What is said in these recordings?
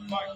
Mike.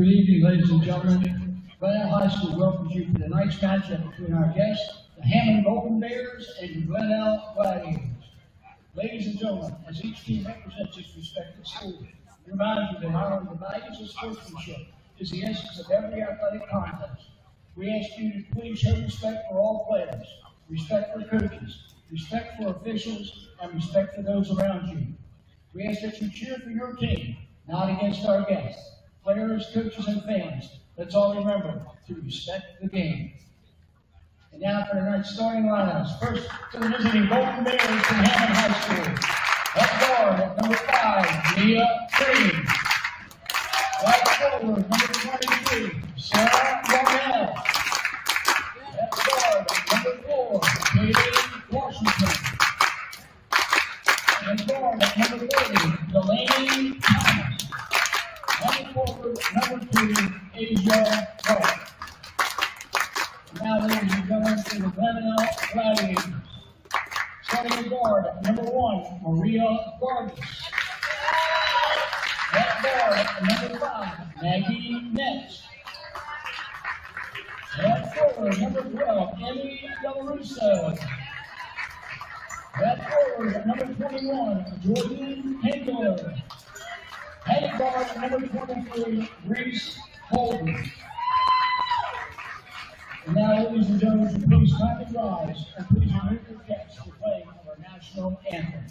Good evening, ladies and gentlemen. Glenelg High School welcomes you for tonight's matchup between our guests, the Hammond Golden Bears and the Gladiators. Ladies and gentlemen, as each team represents its respective school, we remind you that honoring the values of sportsmanship is the essence of every athletic contest. We ask you to please show respect for all players, respect for coaches, respect for officials, and respect for those around you. We ask that you cheer for your team, not against our guests players, coaches, and fans. Let's all remember to respect the game. And now for tonight's starting lineups. First, to the visiting Golden Bears from Hammond High School. At guard at number five, Mia Green. Right forward, number 23, Sarah Darnell. At guard number four, Katie Washington. And guard at number 30, Delaney Thomas. Running number two, Asia Clark. Now, ladies and gentlemen, the Glenelg Gladiators. Starting number one, Maria. At guard, number five, Maggie. At forward, number 12, Emmy Delarusso. Forward, number 21, Jordan Hinkler. Head guard number 23, Reese Holden. And now, ladies and gentlemen, please kindly rise and please remove your caps playing of our national anthem.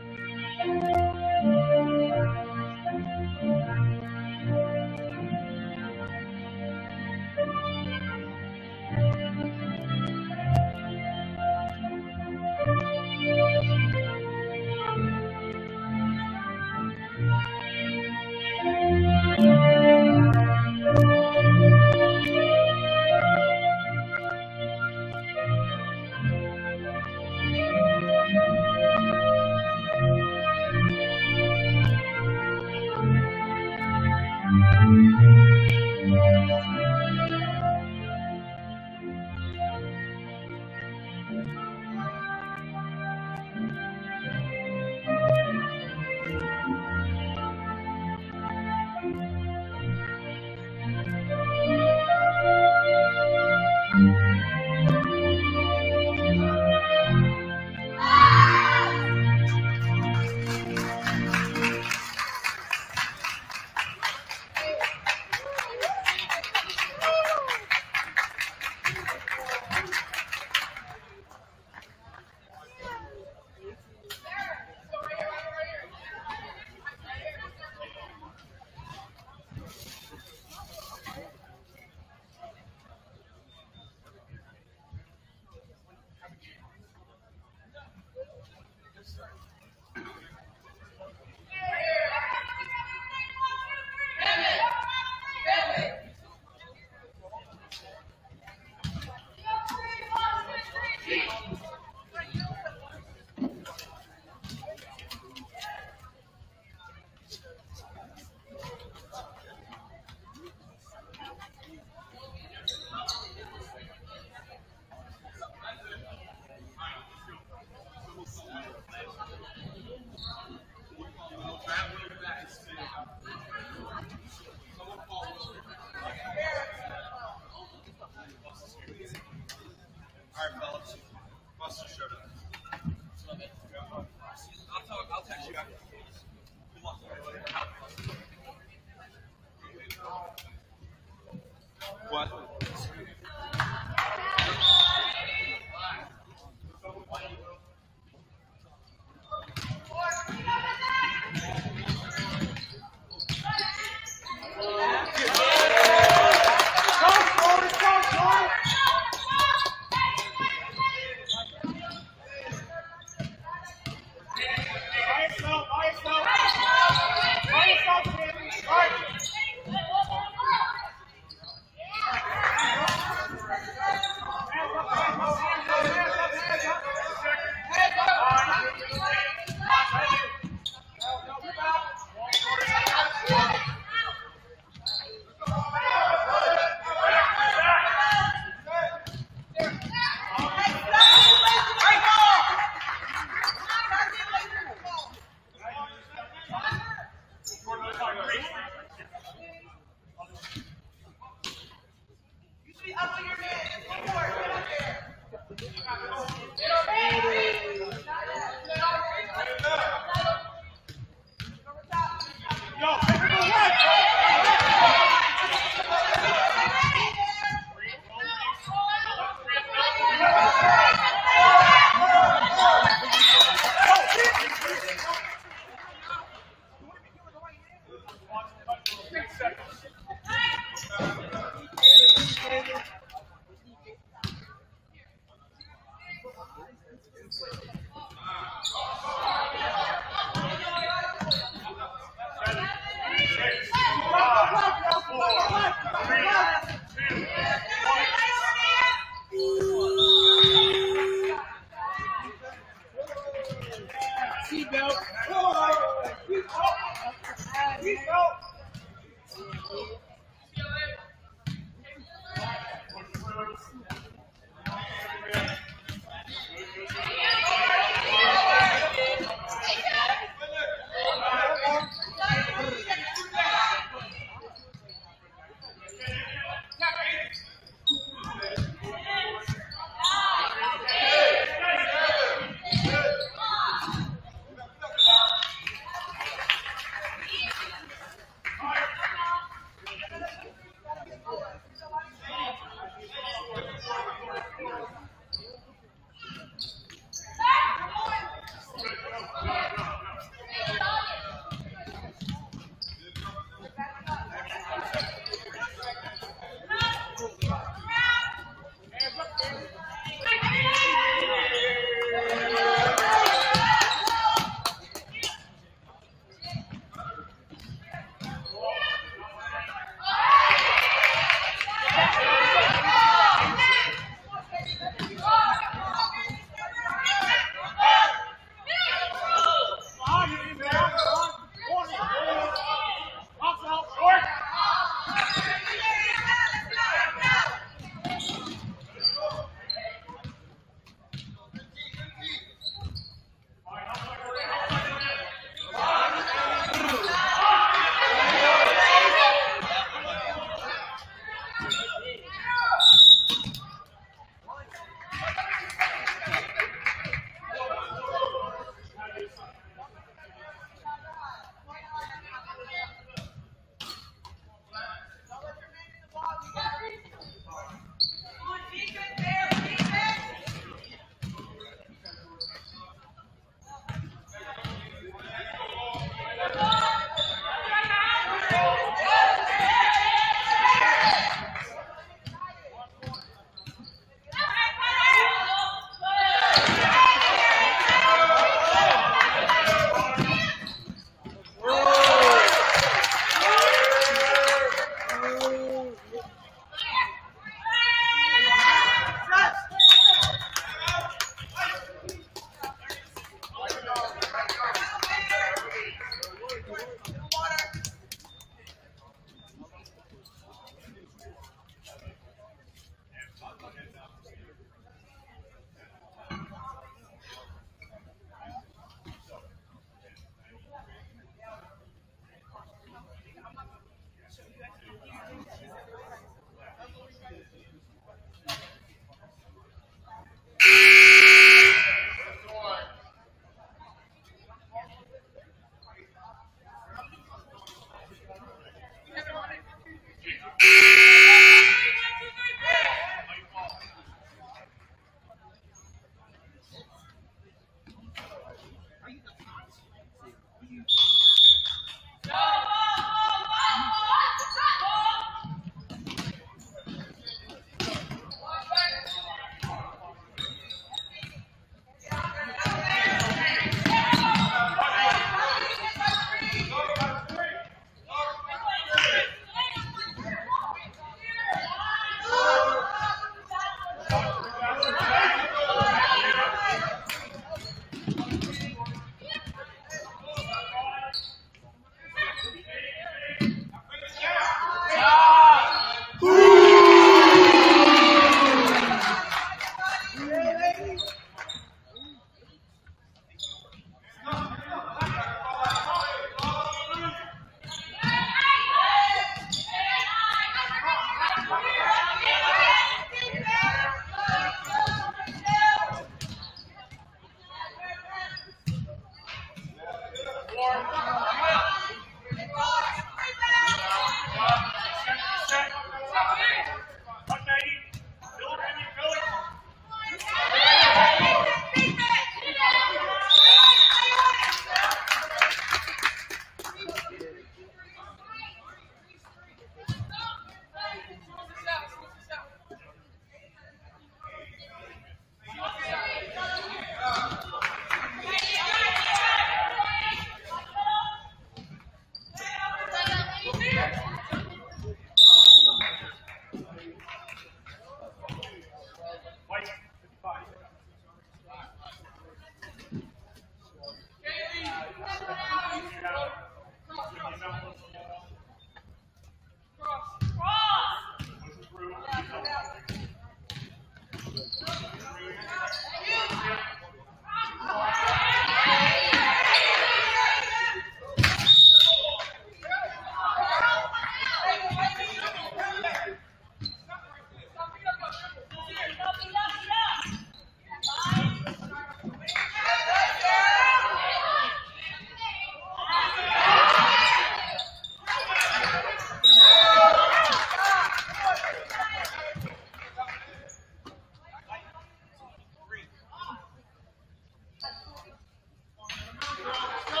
Let's go.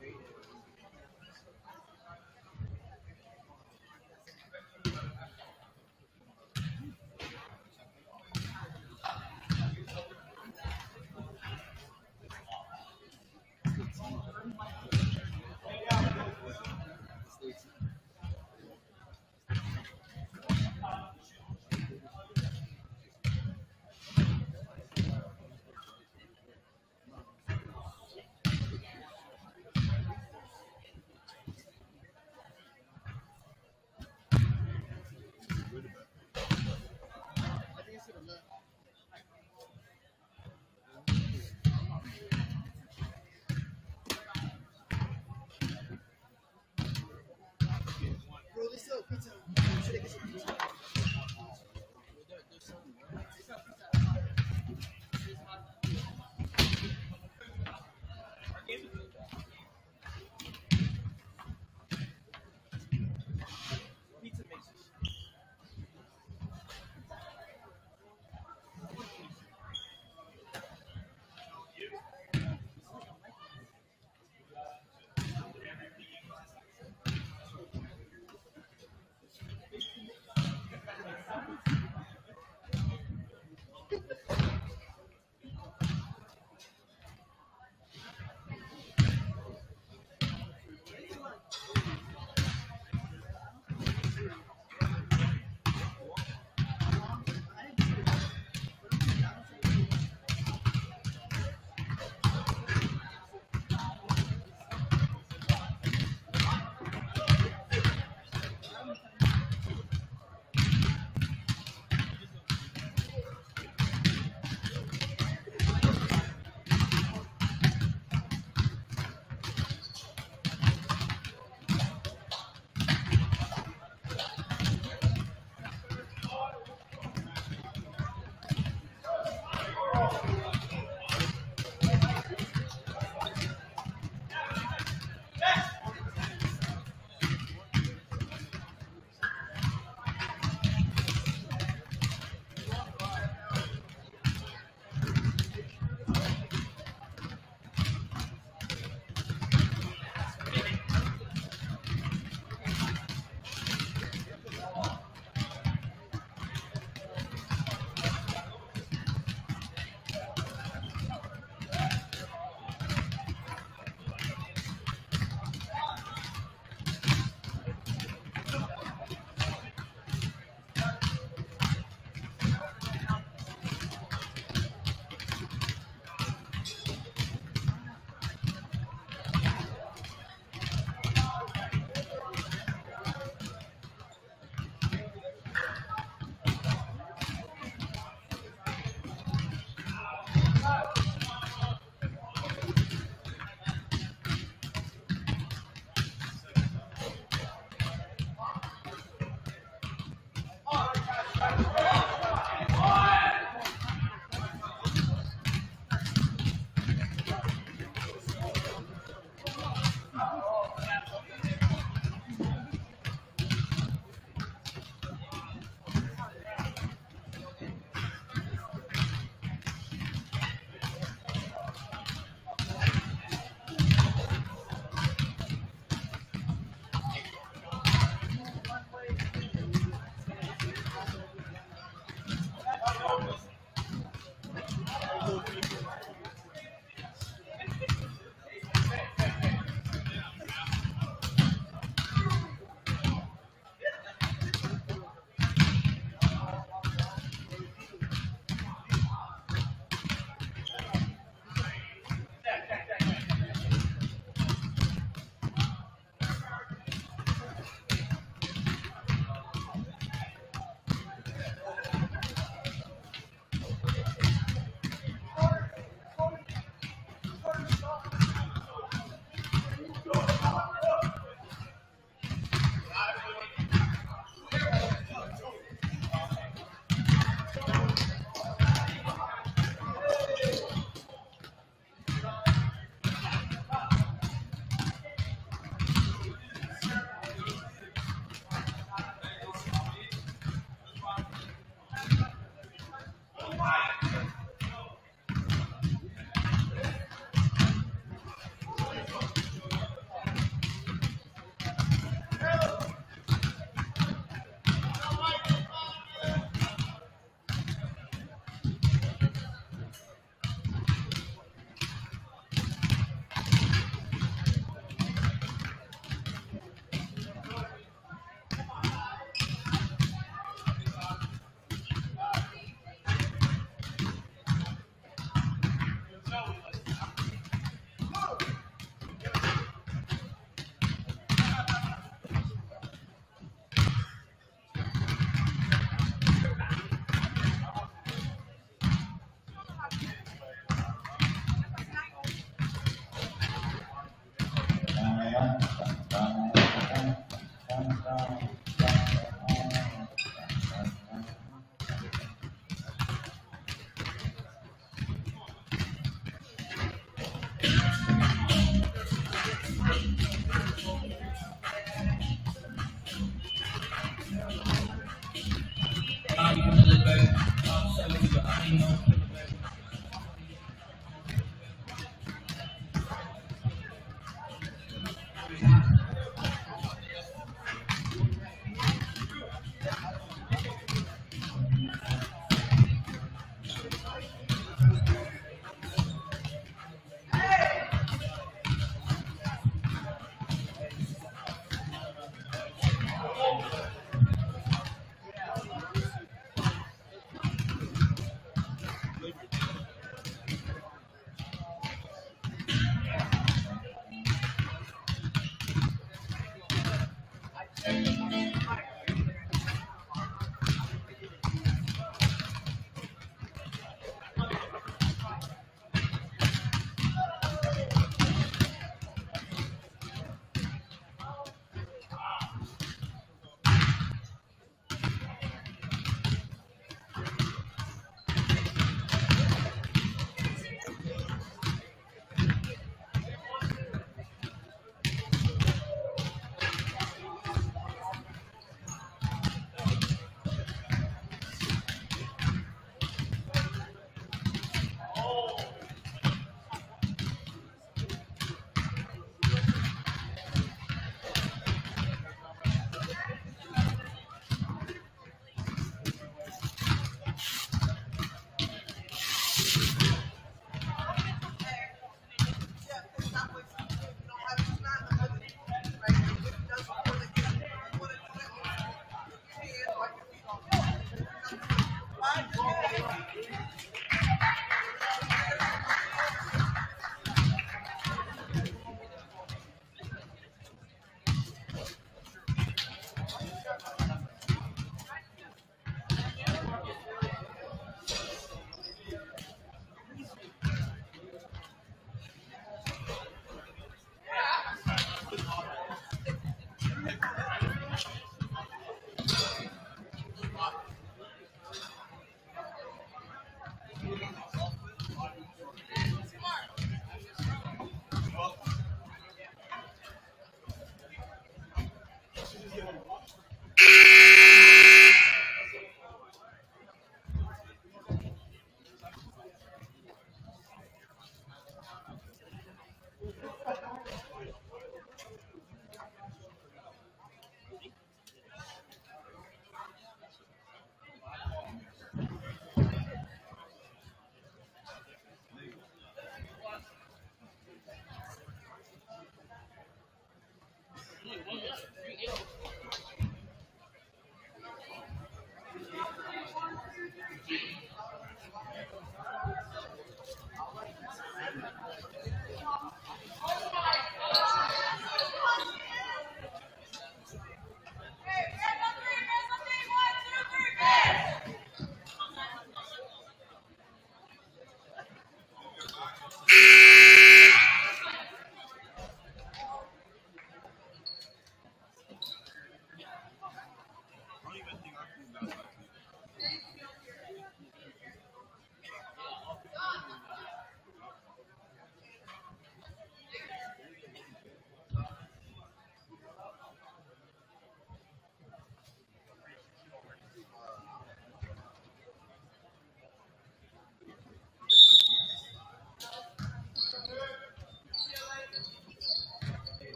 Bro, six.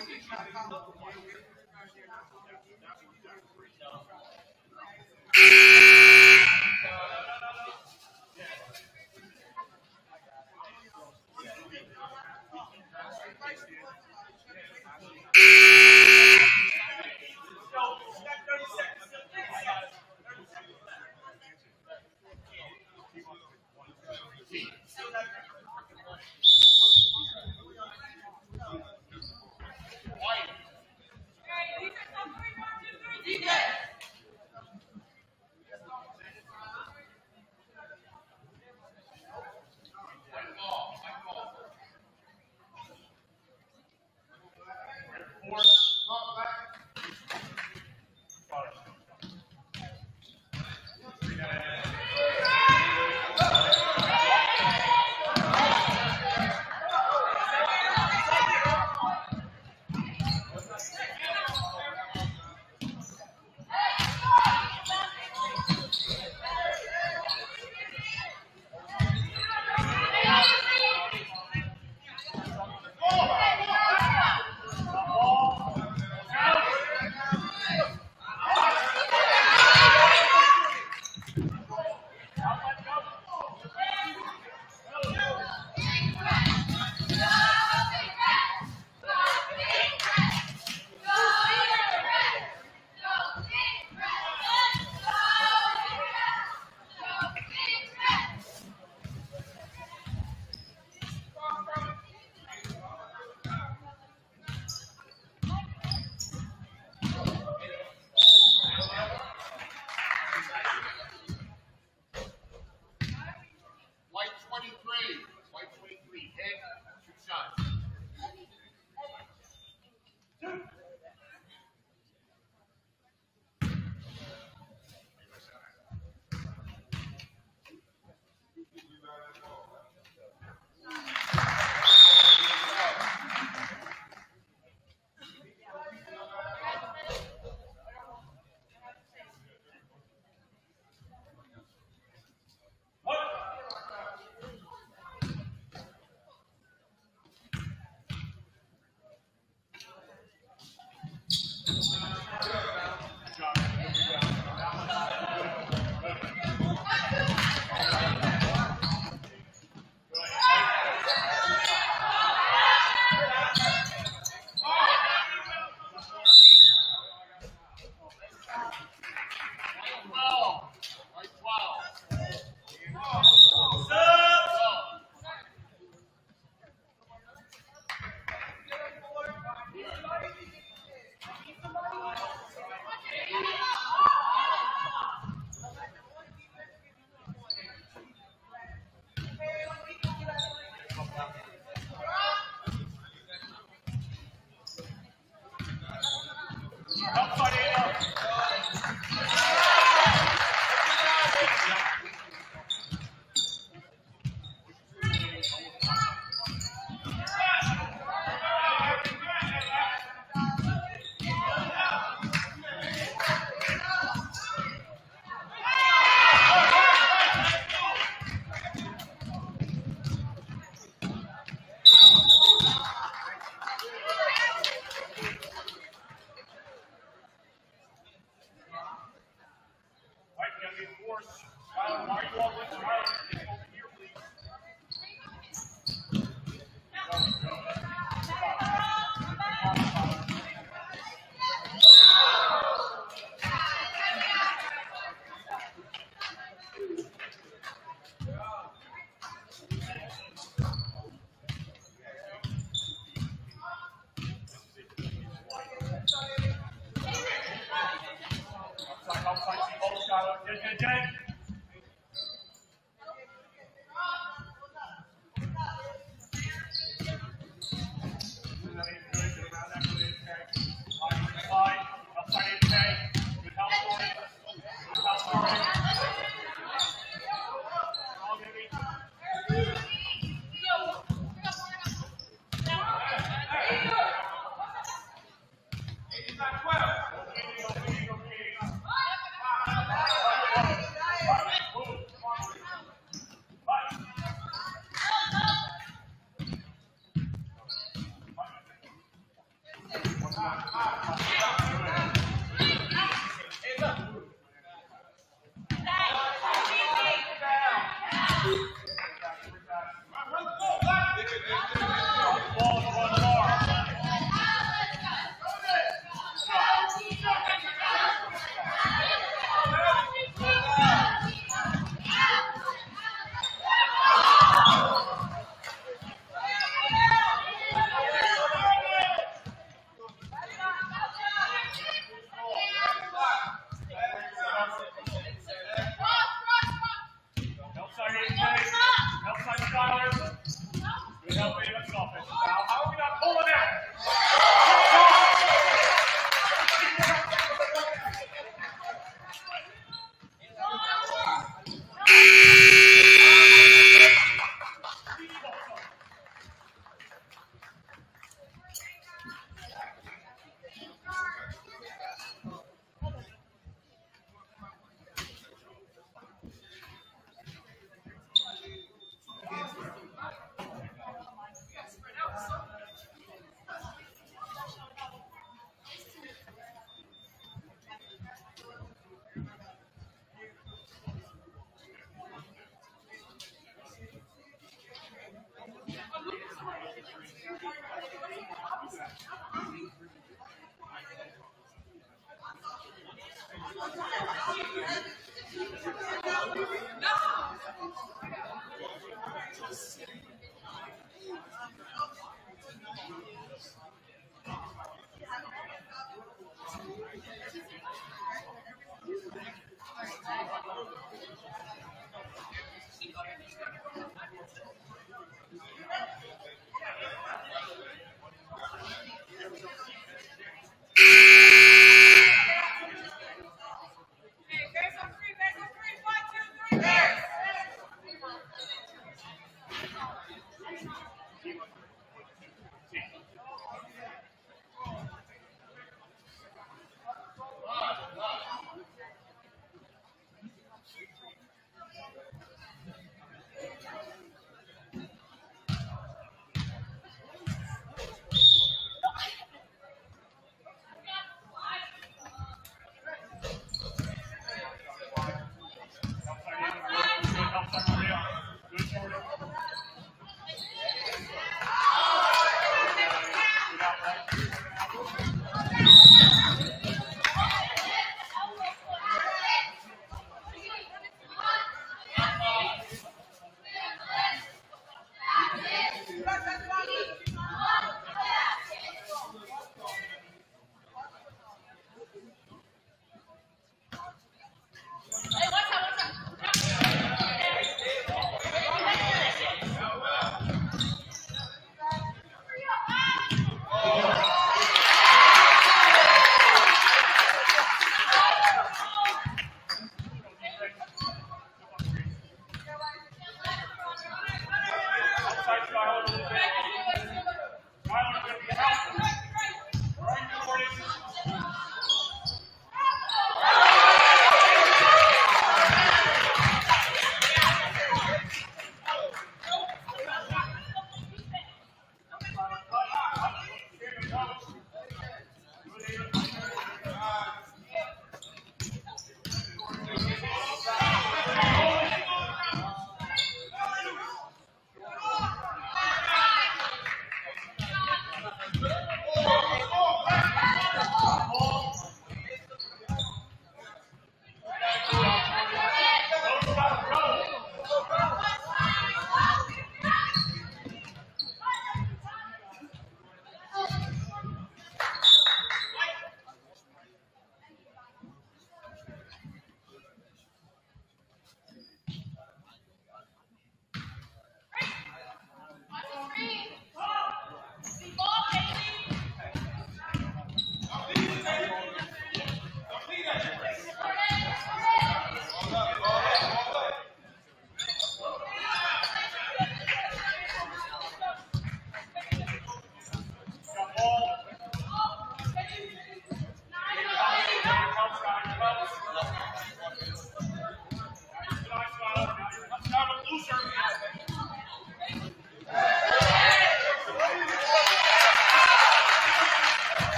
Outside, outside.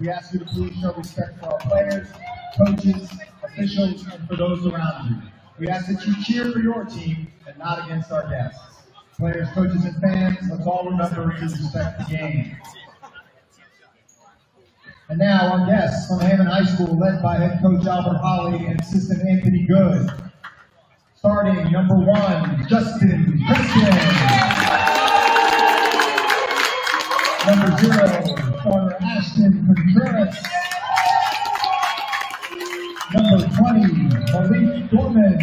We ask you to please show respect for our players, coaches, officials, and for those around you. We ask that you cheer for your team and not against our guests. Players, coaches, and fans, let's all remember to respect the game. And now our guests from Hammond High School, led by head coach Albert Holly and assistant Anthony Good. Starting number one, Justin Christian. Number zero, corner Ashton Contreras. Number 20, Malik Dorman.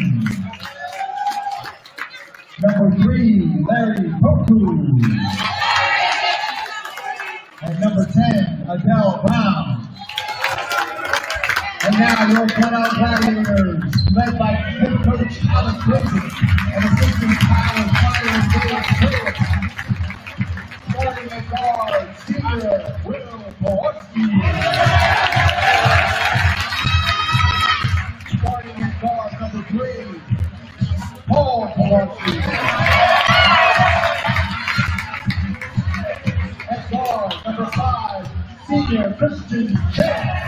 Number three, Larry Poku. And number 10, Adele Brown. And now your Glenelg Gladiators, led by head coach Alex Wilson and assistant Tyler Fire. Starting at guard, senior senior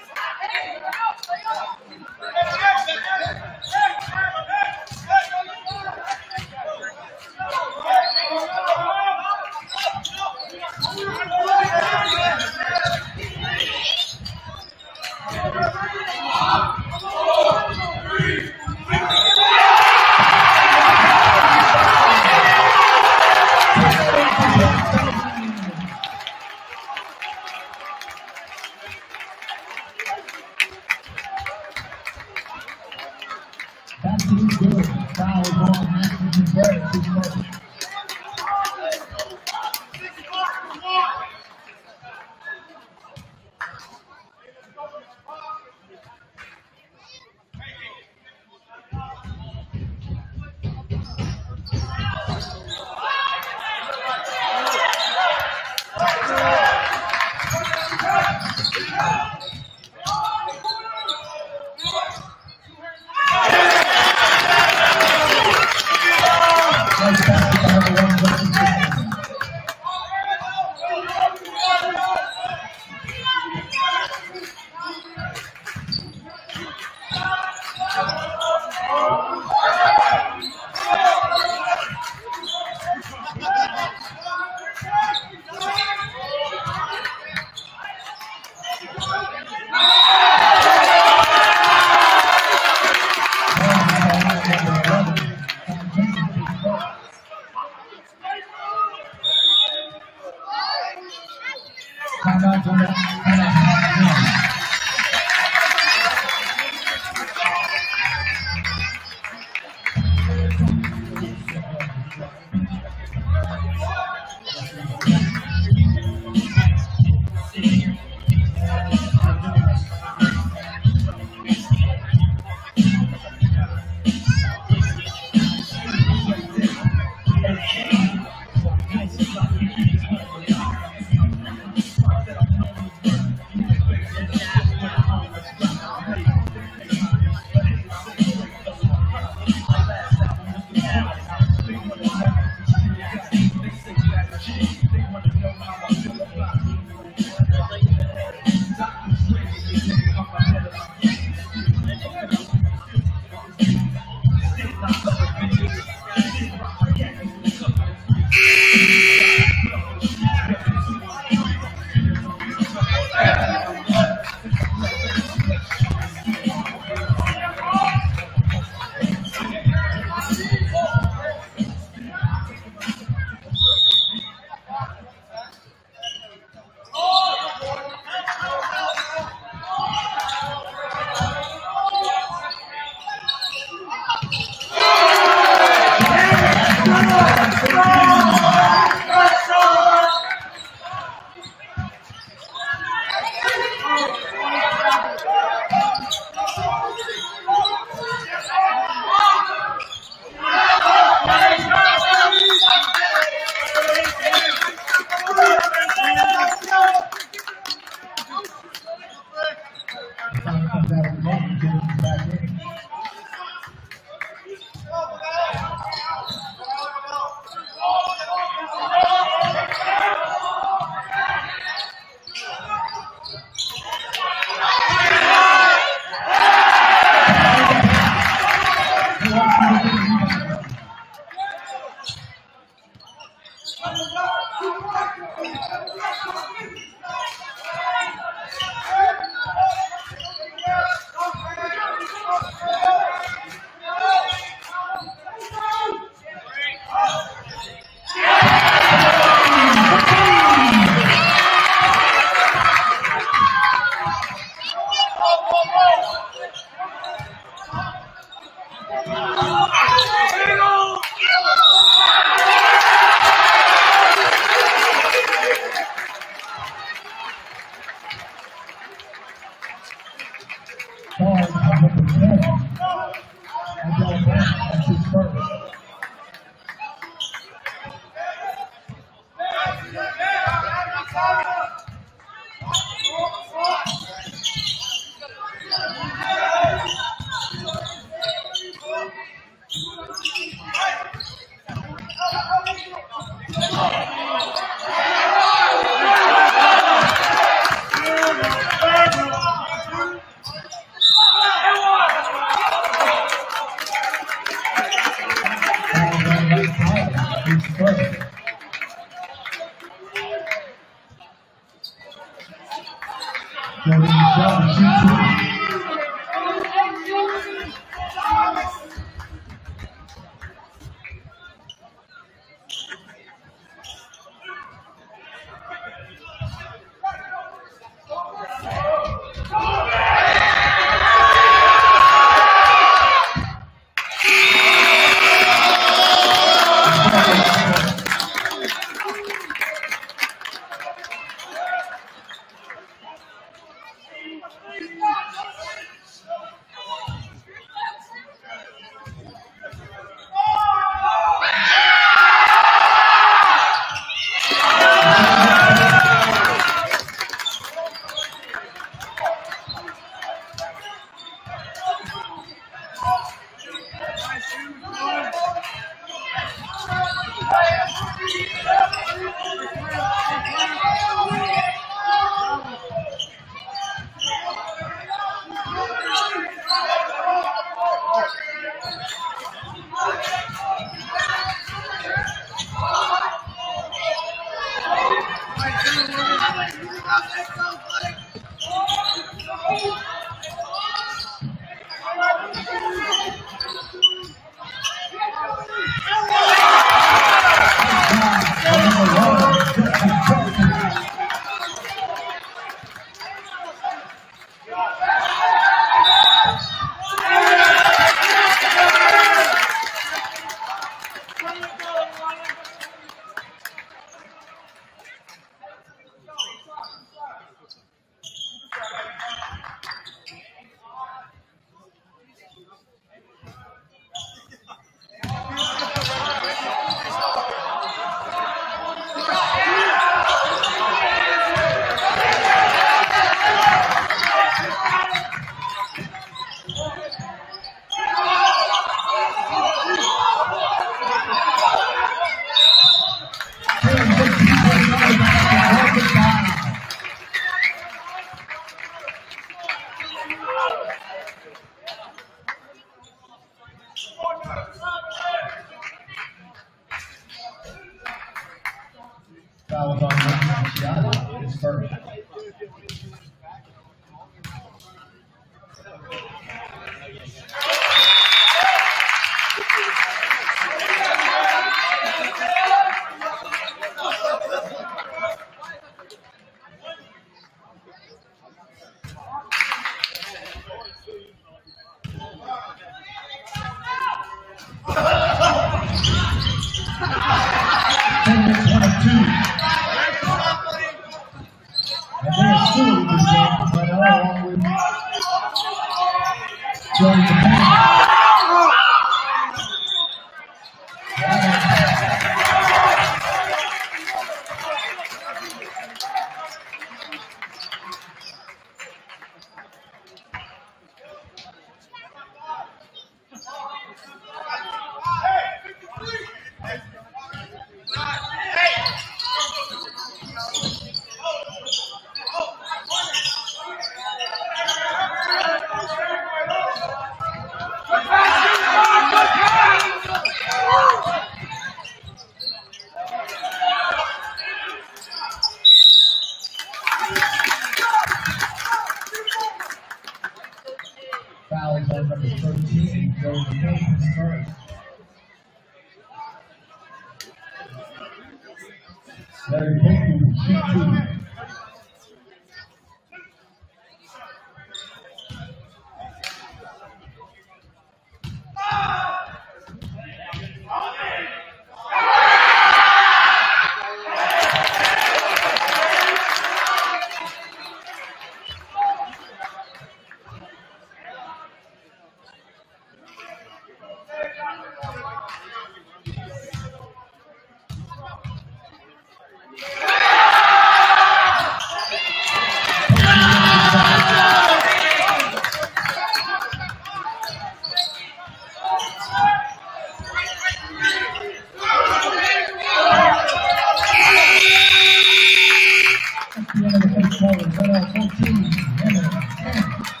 27, cut out 14, and.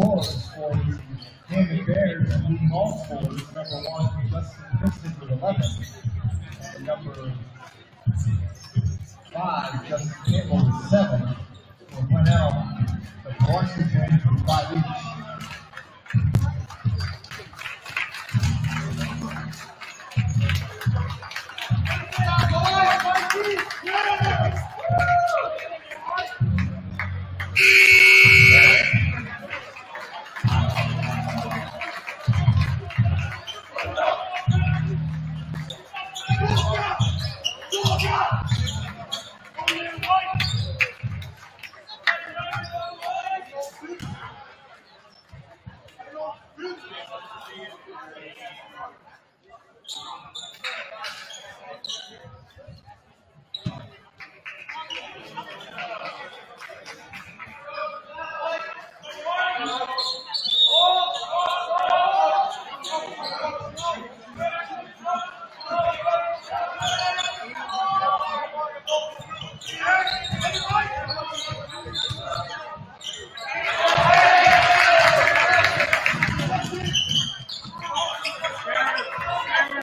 Scorers for the Hammond uh, Bears and leading all scorers, number one, Justin Kristen with eleven. And number five, Justin Campbell with seven.